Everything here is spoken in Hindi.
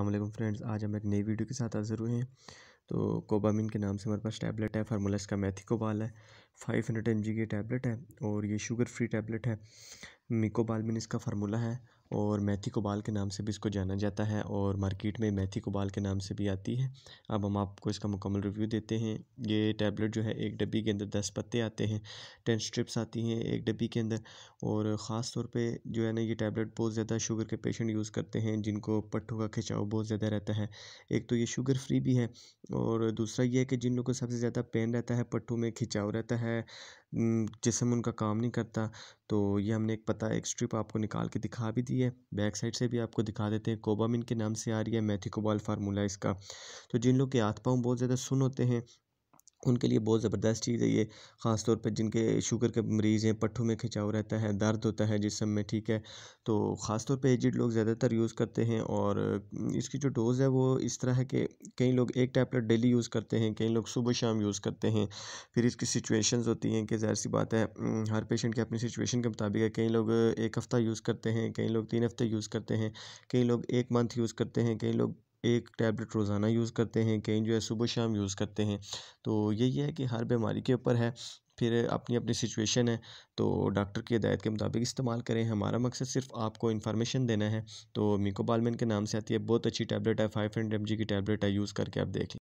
वालेकुम फ्रेंड्स, आज हम एक नई वीडियो के साथ हाज़िर हुए हैं। तो कोबामिन के नाम से हमारे पास टैबलेट है फार्मूला इसका मैथिकोबाल है, फाइव हंड्रेड एम जी की टैबलेट है और ये शुगर फ्री टैबलेट है। मिकोबाल मिकोबालमिन इसका फार्मूला है और मेथी कोबाल के नाम से भी इसको जाना जाता है और मार्केट में मेथी कोबाल के नाम से भी आती है। अब हम आपको इसका मुकम्मल रिव्यू देते हैं। ये टैबलेट जो है एक डब्बी के अंदर दस पत्ते आते हैं, टेन स्ट्रिप्स आती हैं एक डब्बी के अंदर और ख़ास तौर पे जो है ना ये टैबलेट बहुत ज़्यादा शुगर के पेशेंट यूज़ करते हैं जिनको पट्टों का खिंचाव बहुत ज़्यादा रहता है। एक तो ये शुगर फ्री भी है और दूसरा ये है कि जिन लोगों को सबसे ज़्यादा पेन रहता है पट्टों में खिंचाव रहता है जिसम उनका काम नहीं करता तो ये हमने एक पता, एक स्ट्रिप आपको निकाल के दिखा भी दी है। बैक साइड से भी आपको दिखा देते हैं। कोबामिन के नाम से आ रही है मैथिकोबाल फार्मूला इसका। तो जिन लोग के हाथ पाँव बहुत ज़्यादा सुन होते हैं उनके लिए बहुत ज़बरदस्त चीज़ है ये, ख़ास तौर जिनके शुगर के मरीज़ हैं, पट्ठों में खिंचाव रहता है, दर्द होता है जिसम में, ठीक है? तो ख़ास तौर पे एजिड लोग ज़्यादातर यूज़ करते हैं और इसकी जो डोज़ है वो इस तरह है कि कई लोग एक टैबलेट डेली यूज़ करते हैं, कई लोग सुबह शाम यूज़ करते हैं। फिर इसकी सिचुएशंस होती हैं कि ज़ाहिर सी बात है हर पेशेंट की अपनी सिचुएशन के मुताबिक है। कई लोग एक हफ़्ता यूज़ करते हैं, कई लोग तीन हफ़्ते यूज़ करते हैं, कई लोग एक मंथ यूज़ करते हैं, कई लोग एक टैबलेट रोज़ाना यूज़ करते हैं, कहीं जो है सुबह शाम यूज़ करते हैं। तो यही है कि हर बीमारी के ऊपर है, फिर अपनी अपनी सिचुएशन है तो डॉक्टर की हदायत के मुताबिक इस्तेमाल करें। हमारा मकसद सिर्फ़ आपको इन्फॉर्मेशन देना है। तो मिकोबालमेन के नाम से आती है, बहुत अच्छी टैबलेट है फाइव हंड्रेड एम की टैबलेट है यूज़ करके आप देख लें।